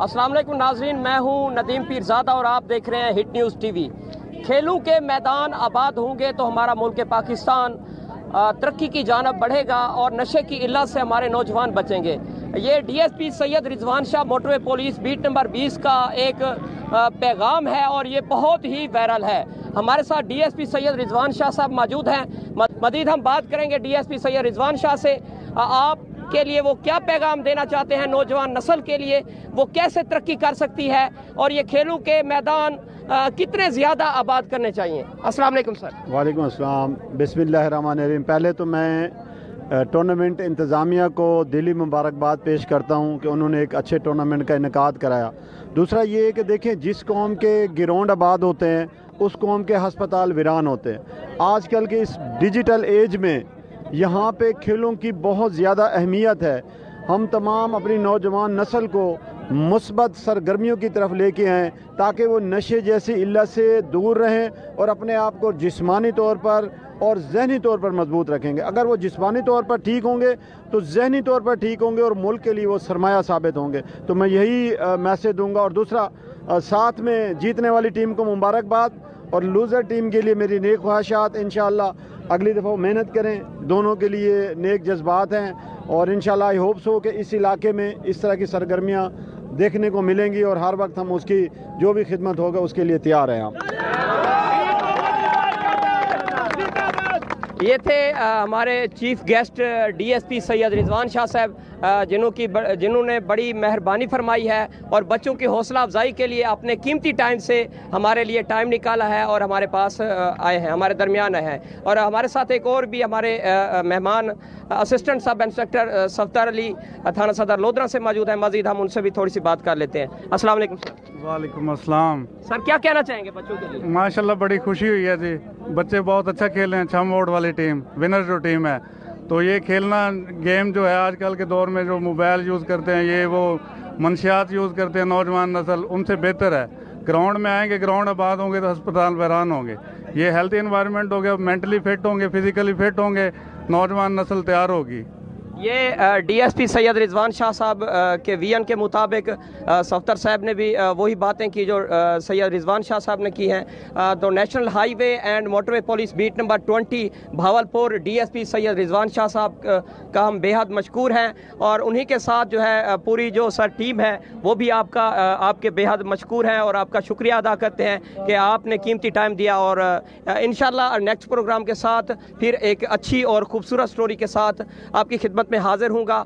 السلام علیکم ناظرین، میں ہوں ندیم پیرزادہ اور آپ دیکھ رہے ہیں ہٹ نیوز ٹی وی۔ کھیلوں کے میدان آباد ہوں گے تو ہمارا ملک پاکستان ترقی کی جانب بڑھے گا اور نشے کی علت سے ہمارے نوجوان بچیں گے۔ یہ D S P Syed Rizwan Shah motorway police beat number بیس کا ایک پیغام ہے اور یہ بہت ہی وائرل ہے۔ ہمارے ساتھ D S P Syed Rizwan Shah صاحب موجود ہیں۔ مزید ہم بات کریں گے D S P Syed Rizwan شاہ سے۔ آپ کے لیے وہ کیا پیغام دینا چاہتے ہیں نوجوان نسل کے لیے؟ وہ کیسے ترقی کر سکتی ہے؟ اور یہ کھیلوں کے میدان کتنے زیادہ آباد کرنے چاہیے؟ السلام علیکم سر۔ وعلیکم السلام۔ بسم اللہ الرحمن الرحیم۔ پہلے تو میں ٹورنامنٹ انتظامیہ کو دلی مبارکباد پیش کرتا ہوں کہ انہوں نے ایک اچھے ٹورنامنٹ کا انعقاد کرایا۔ دوسرا یہ ہے کہ دیکھیں، جس قوم کے گراؤنڈ آباد ہوتے ہیں، اس قوم کے ہسپتال ویران ہوتے ہیں۔ آج کل کے اس ڈیجیٹل ایج میں یہاں پہ کھیلوں کی بہت زیادہ اہمیت ہے۔ ہم تمام اپنی نوجوان نسل کو مثبت سرگرمیوں کی طرف لے کے آئیں تاکہ وہ نشے جیسی علت سے دور رہیں اور اپنے آپ کو جسمانی طور پر اور ذہنی طور پر مضبوط رکھیں گے۔ اگر وہ جسمانی طور پر ٹھیک ہوں گے تو ذہنی طور پر ٹھیک ہوں گے اور ملک کے لیے وہ سرمایہ ثابت ہوں گے۔ تو میں یہی میسیج دوں گا۔ اور دوسرا ساتھ میں جیتنے والی ٹیم کو مبارکباد۔ اور لوزر ٹیم کے لیے میری نیک خواہشات، انشاءاللہ اگلی دفعہ محنت کریں۔ دونوں کے لیے نیک جذبات ہیں اور انشاءاللہ آئی ہوپس ہو کہ اس علاقے میں اس طرح کی سرگرمیاں دیکھنے کو ملیں گی اور ہر وقت ہم اس کی جو بھی خدمت ہوگا اس کے لیے تیار ہیں ہم۔ یہ تھے ہمارے chief guest D S P Syed Rizwan Shah صاحب جنہوں کی جنہوں نے بڑی مہربانی فرمائی ہے اور بچوں کی حوصلہ افزائی کے لیے اپنے قیمتی ٹائم سے ہمارے لیے ٹائم نکالا ہے اور ہمارے پاس آئے ہیں، ہمارے درمیان آئے ہیں۔ اور ہمارے ساتھ ایک اور بھی ہمارے مہمان اسسٹنٹ سب انسپیکٹر سفتار علی تھانہ صدر لودرا سے موجود ہیں۔ مزید ہم ان سے بھی تھوڑی سی بات کر لیتے ہیں۔ السلام علیکم۔ وعلیکم السلام۔ سر کیا کہنا چاہیں گے بچوں کے لیے؟ ماشاء اللہ بڑی خوشی ہوئی ہے جی۔ بچے بہت اچھا کھیل ہیں چھم ووٹ والی ٹیم ونر جو ٹیم ہے۔ تو یہ کھیلنا گیم جو ہے آج کل کے دور میں جو موبائل یوز کرتے ہیں یہ وہ منشیات یوز کرتے ہیں نوجوان نسل ان سے بہتر ہے۔ گراؤنڈ میں آئیں گے گراؤنڈ آباد ہوں گے تو ہسپتال ویران ہوں گے۔ یہ ہیلتھ انوائرمنٹ ہو گیا مینٹلی فٹ ہوں گے فزیکلی فٹ ہوں گے نوجوان نسل تیار ہوگی۔ یہ D S P Syed Rizwan Shah صاحب کے وی این کے مطابق سفتر صاحب نے بھی وہی باتیں کی جو سید رضوان شاہ صاحب نے کی ہیں۔ تو national highway and motorway police beat number twenty Bahawalpur, D S P Syed Rizwan Shah صاحب کا ہم بے حد مشکور ہیں۔ اور انہی کے ساتھ جو ہے پوری جو سر ٹیم ہے، وہ بھی آپ کا آپ کے بے حد مشکور ہیں اور آپ کا شکریہ ادا کرتے ہیں کہ آپ نے قیمتی ٹائم دیا اور انشاءاللہ نیکسٹ پروگرام کے ساتھ پھر ایک اچھی اور خوبصورت سٹوری کے ساتھ آپ کی خدمت خدمت میں حاضر ہوں گا۔